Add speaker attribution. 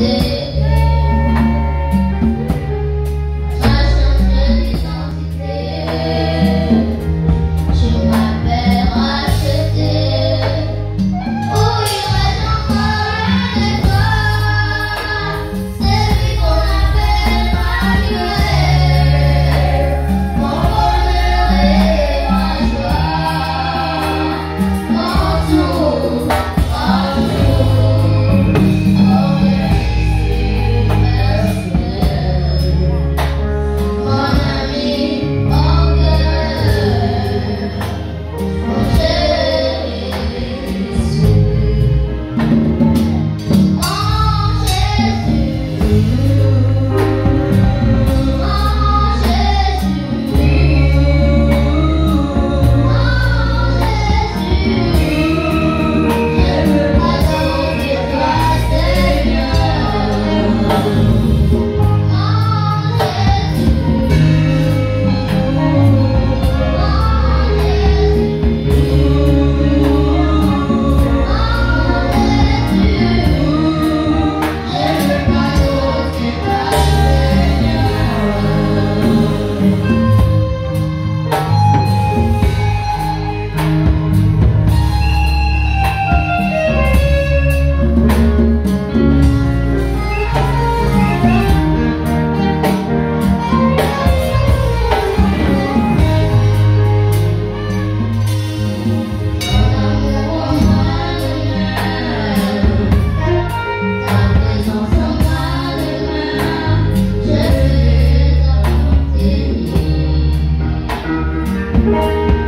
Speaker 1: day.
Speaker 2: Thank you.